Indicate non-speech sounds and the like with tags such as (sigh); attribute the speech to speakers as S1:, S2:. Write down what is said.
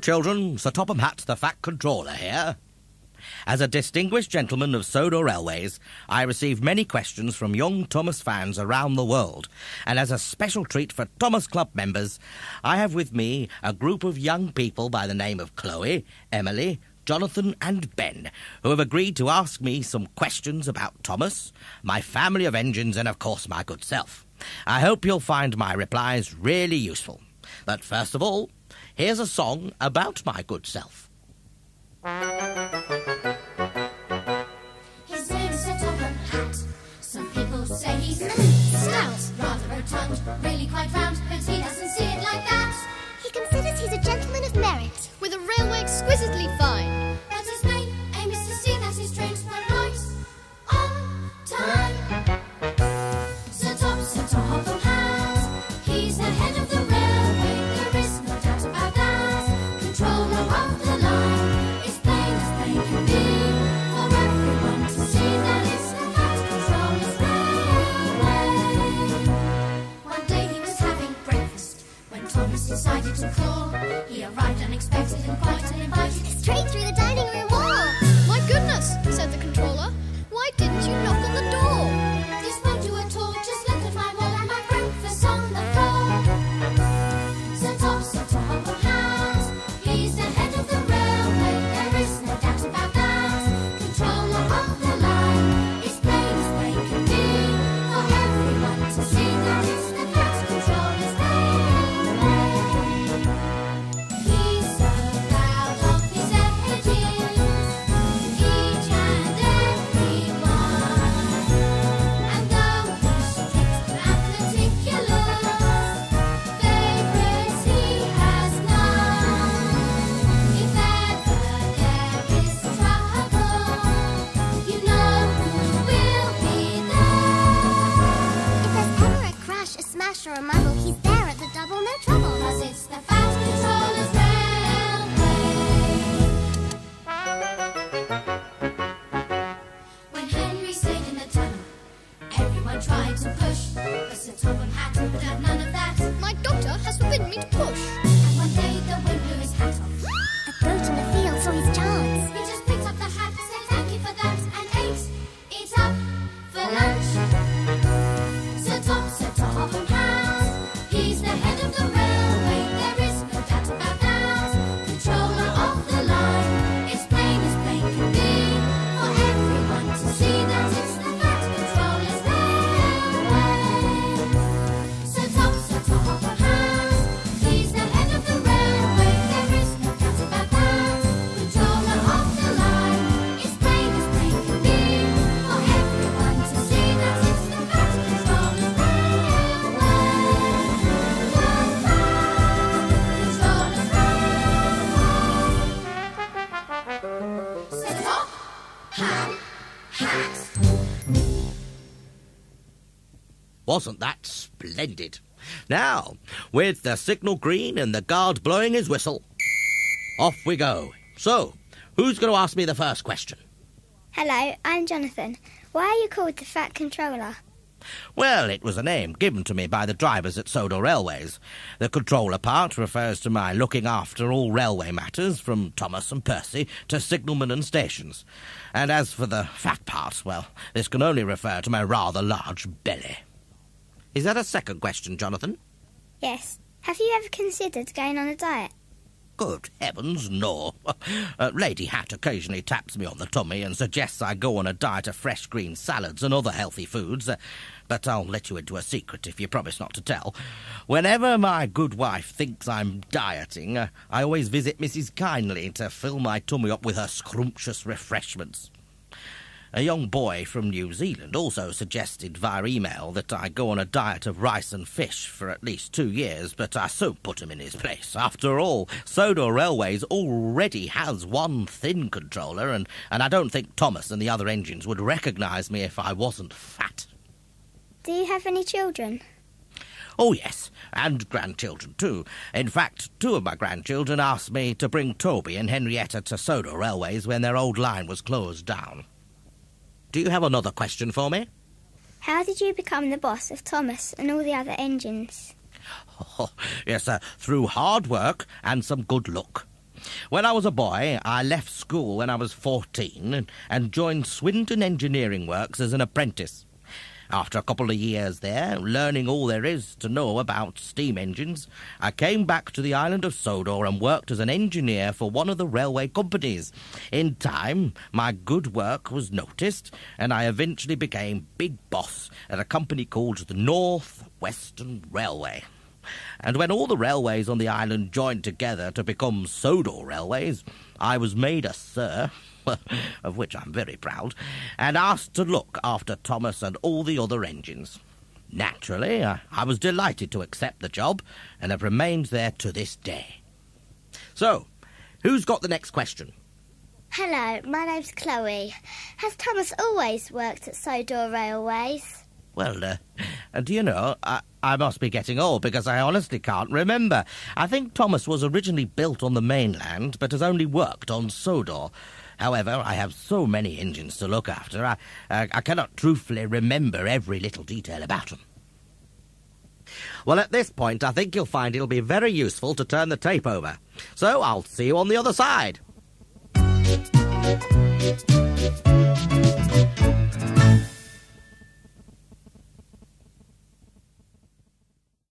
S1: children. Sir Topham Hatt, the Fat Controller here. As a distinguished gentleman of Sodor Railways, I receive many questions from young Thomas fans around the world. And as a special treat for Thomas Club members, I have with me a group of young people by the name of Chloe, Emily, Jonathan, and Ben, who have agreed to ask me some questions about Thomas, my family of engines, and of course my good self. I hope you'll find my replies really useful. But first of all, here's a song about my good self.
S2: Decided to call. He arrived unexpected and quite uninvited.
S3: Straight through the dining room wall.
S1: Wasn't that splendid? Now, with the signal green and the guard blowing his whistle, off we go. So, who's going to ask me the first question?
S3: Hello, I'm Jonathan. Why are you called the Fat Controller?
S1: Well, it was a name given to me by the drivers at Sodor Railways. The controller part refers to my looking after all railway matters, from Thomas and Percy to signalmen and stations. And as for the fat part, well, this can only refer to my rather large belly. Is that a second question, Jonathan?
S3: Yes. Have you ever considered going on a diet?
S1: Good heavens, no. (laughs) Uh, Lady Hatt occasionally taps me on the tummy and suggests I go on a diet of fresh green salads and other healthy foods, uh, but I'll let you into a secret if you promise not to tell. Whenever my good wife thinks I'm dieting, uh, I always visit Mrs. Kyndley to fill my tummy up with her scrumptious refreshments. A young boy from New Zealand also suggested via email that I go on a diet of rice and fish for at least two years, but I soon put him in his place. After all, Sodor Railways already has one thin controller, and, and I don't think Thomas and the other engines would recognise me if I wasn't fat.
S3: Do you have any children?
S1: Oh, yes, and grandchildren too. In fact, two of my grandchildren asked me to bring Toby and Henrietta to Sodor Railways when their old line was closed down. Do you have another question for me?
S3: How did you become the boss of Thomas and all the other engines?
S1: Oh, yes, sir, through hard work and some good luck. When I was a boy, I left school when I was 14 and, and joined Swindon Engineering Works as an apprentice. After a couple of years there, learning all there is to know about steam engines, I came back to the island of Sodor and worked as an engineer for one of the railway companies. In time, my good work was noticed, and I eventually became big boss at a company called the North Western Railway. And when all the railways on the island joined together to become Sodor Railways, I was made a sir, (laughs) of which I'm very proud, and asked to look after Thomas and all the other engines. Naturally, I, was delighted to accept the job, and have remained there to this day. So, who's got the next question?
S3: Hello, my name's Chloe. Has Thomas always worked at Sodor Railways?
S1: Well, uh, uh, do you know, I, I must be getting old because I honestly can't remember. I think Thomas was originally built on the mainland, but has only worked on Sodor. However, I have so many engines to look after, I, uh, I cannot truthfully remember every little detail about them. Well, at this point, I think you'll find it'll be very useful to turn the tape over. So I'll see you on the other side.